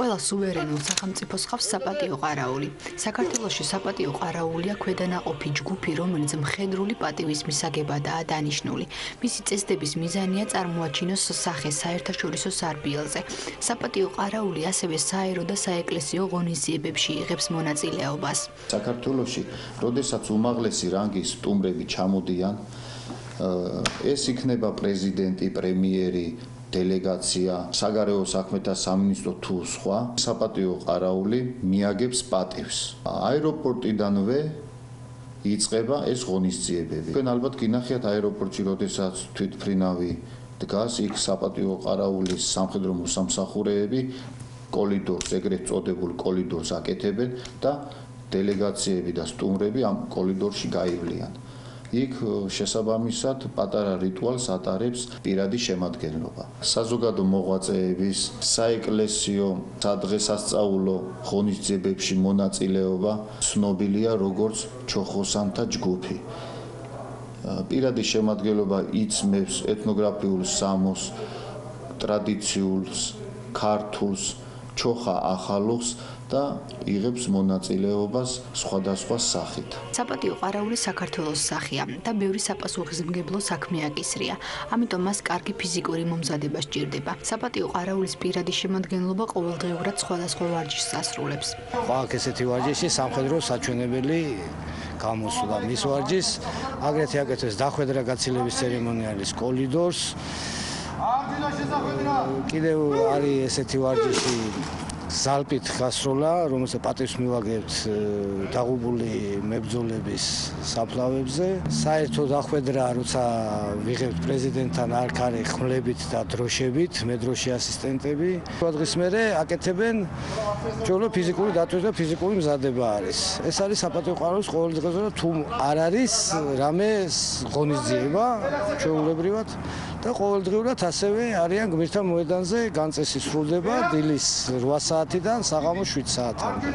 ყველა სუვერენულ სახელმწიფოს ხავს საპატიო ყარაული. საქართველოში საპატიო ყარაულია ქვედანაყოფი ჯგუფი, რომელიც მხედრული პატივის მისაგებადაა დანიშნული. მისი წესდების მიზანია წარმოაჩინოს სახე საერთაშორისო სარბიელზე. საპატიო ყარაული ასევე საერო და საეკლესიო ღონისძიებებში იღებს მონაწილეობას. საქართველოში, როდესაც უმაღლესი რანგის სტუმრები ჩამოდიან, ეს იქნება პრეზიდენტი, პრემიერი, დელეგაცია, საგარეო საქმეთა სამინისტრო თუ სხვა, საპატიო ყარაული მიაგებს პატივს. აეროპორტიდანვე იწება ეს ღონისძიებები. თქვენ ალბათ გინახიათ აეროპორტში, როდესაც თვითფრინავი დგას, იქ საპატიო ყარაულის სამხედრო მოსამსახურეები კოლიდორს, ეგრეთ წოდებულ კოლიდორს აკეთებენ და დელეგაციები და სტუმრები ამ კოლიდორში გაივლიან. იქ შესაბამისად პატარა რიტუალს ატარებს პირადი შემადგენლობა. საზოგადო მოღვაწეების საეკლესიო სადღესასწაულო ღონისძიებებში მონაწილეობა ცნობილია როგორც ჩოხოსანთა ჯგუფი. პირადი შემადგენლობა იწმებს ეთნოგრაფიულ სამოს ტრადიციულს, ქართულს, ჩოხა ახალუხს და იღებს მონაწილეობას სხვადასხვა სახით. საპატიო ყარაული საქართველოს სახია და ბევრი საპასუხისმგებლო საქმე აკისრია. ამიტომ მას კარგი ფიზიკური მომზადება სჭირდება. საპატიო ყარაულის პირადი შემადგენლობა ყოველდღიურად სხვადასხვა ვარჯიშს ასრულებს. ყავ ესეთი ვარჯიში სამხედრო საჩვენებელი გამოსულა მის ვარჯიშს აგრეთვე აკეთებს დახვედრა გაცილების ცერემონიალის კოლიდორს კიდევ არის ესეთი ვარჯიში ზალპით გასროლა, რომელსაც პატივს მივაგებთ დაღუბული მებრძოლების საფლავებზე. საერთო დახვედრა, როცა ვიღებთ პრეზიდენტთან არქარი ხმლებით და დროშებით, მედროში ასისტენტები. დღის მერე აკეთებენ ჯოლო ფიზიკური დატვირთვა და ფიზიკური მზადება არის. ეს არის საპატიო ყარაულის ყოველდღიურობა და თუ არ არის რამე ღონისძიება ჩვეულებრივად და ყოველდღიურად ასევე არიან გმირთა მოედანზე განწესი სრულდება დილის 8 საათიდან საღამოს 7 საათამდე.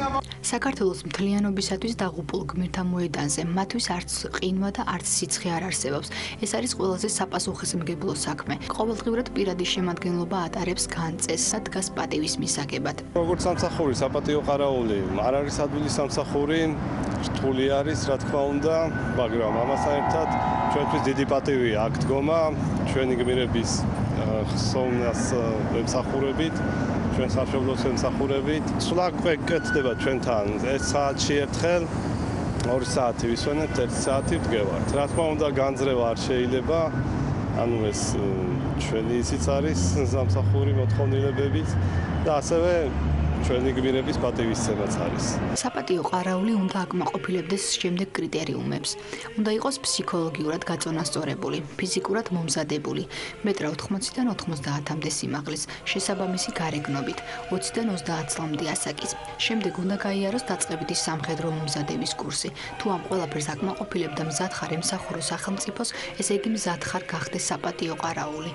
საქართველოს მთლიანობისათვის დაღუპულ გმირთა მოედანზე მათთვის არც ყინვა და არც სიცხე არ არსებობს. ეს არის ყველაზე საპასუხისმგებლო საქმე. ყოველდღიურად პირადი შემადგენლობა ატარებს განწესს და დგას პატივის მისაგებად. როგორც სამსახური, საპატიო ყარაული, არ არის ადვილი სამსახური, რთული არის, რა თქმა უნდა, მაგრამ ამასთან ერთად ჩვენთვის დიდი პატივი აქ დგომა ჩვენი გმირების ხსოვნას ემსახურებით. ჩვენ სამშობლოს ემსახურებით. სულაკვე კეთდება ჩვენთან ეს საათში ერთხელ 2 საათი ვისვენებთ, 1 საათი ვდგევართ. რა თქმა უნდა, განძრევა არ შეიძლება. ანუ ეს ჩვენი ისიც არის სამსახური მოთხოვნილებებით და ასევე ჩვენი გმირების პატივისცემაც არის. საპატიო ყარაული უნდა აკმაყოფილებდეს შემდეგ კრიტერიუმებს. უნდა იყოს ფსიქოლოგიურად გაწონასწორებული, ფიზიკურად მომზადებული, მეტრა 80-დან 90-მდე სიმაღლის, შესაბამისი გარეგნობით, 20-დან 30 წლამდე ასაკის. შემდეგ უნდა გაიაროს დაწყებითი სამხედრო მომზადების კურსი. თუ ამ ყველაფერს აკმაყოფილებ და მზად ხარ ემსახურო სახელმწიფოს, ესე იგი მზად ხარ გახდეს საპატიო ყარაული.